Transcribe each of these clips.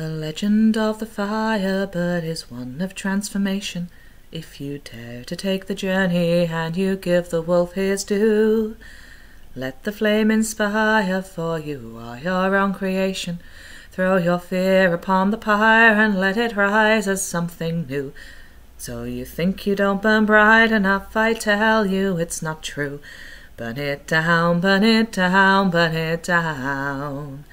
The legend of the firebird is one of transformation. If you dare to take the journey and you give the wolf his due, let the flame inspire, for you are your own creation. Throw your fear upon the pyre and let it rise as something new. So you think you don't burn bright enough, I tell you it's not true. Burn it down, burn it down, burn it down.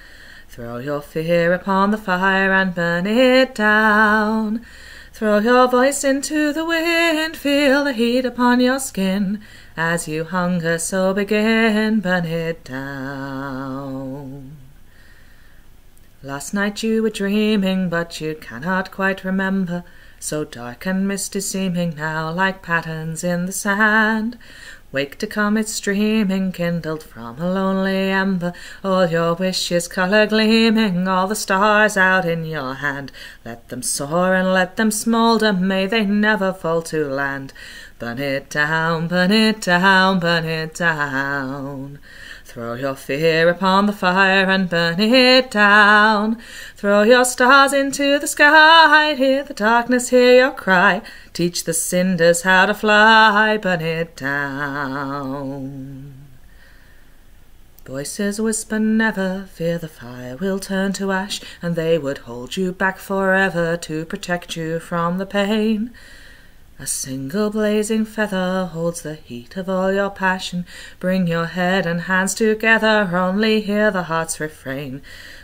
Throw your fear upon the fire and burn it down. Throw your voice into the wind, feel the heat upon your skin. As you hunger, so begin, burn it down. Last night you were dreaming, but you cannot quite remember. So dark and misty seeming now, like patterns in the sand. Wake to comet streaming, kindled from a lonely ember, all your wishes colour gleaming, all the stars out in your hand. Let them soar and let them smoulder, may they never fall to land. Burn it down, burn it down, burn it down. Throw your fear upon the fire and burn it down. Throw your stars into the sky, hear the darkness, hear your cry. Teach the cinders how to fly, burn it down. Voices whisper never, fear the fire will turn to ash, and they would hold you back forever to protect you from the pain. A single blazing feather holds the heat of all your passion. Bring your head and hands together, only hear the heart's refrain.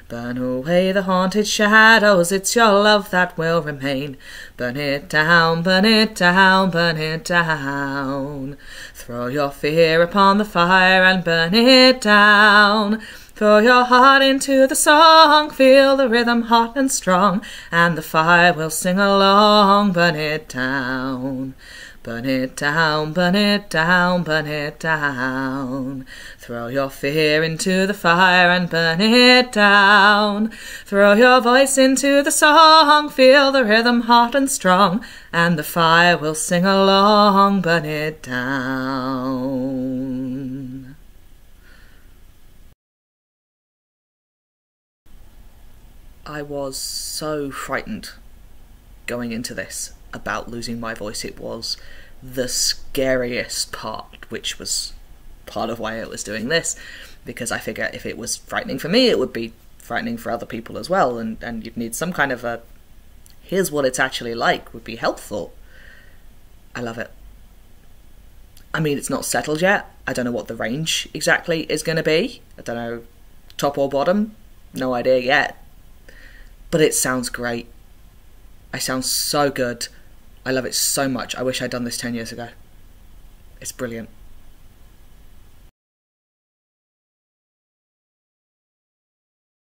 Burn away the haunted shadows, it's your love that will remain. Burn it down, burn it down, burn it down. Throw your fear upon the fire and burn it down. Throw your heart into the song, feel the rhythm hot and strong, and the fire will sing along. Burn it down, burn it down, burn it down, burn it down. Throw your fear into the fire and burn it down. Throw your voice into the song, feel the rhythm hot and strong, and the fire will sing along. Burn it down. I was so frightened going into this about losing my voice. It was the scariest part, which was part of why I was doing this, because I figure if it was frightening for me, it would be frightening for other people as well, and, and you'd need some kind of a here's what it's actually like would be helpful. I love it. I mean, it's not settled yet. I don't know what the range exactly is going to be. I don't know, top or bottom. No idea yet but it sounds great. I sound so good. I love it so much. I wish I'd done this 10 years ago. It's brilliant.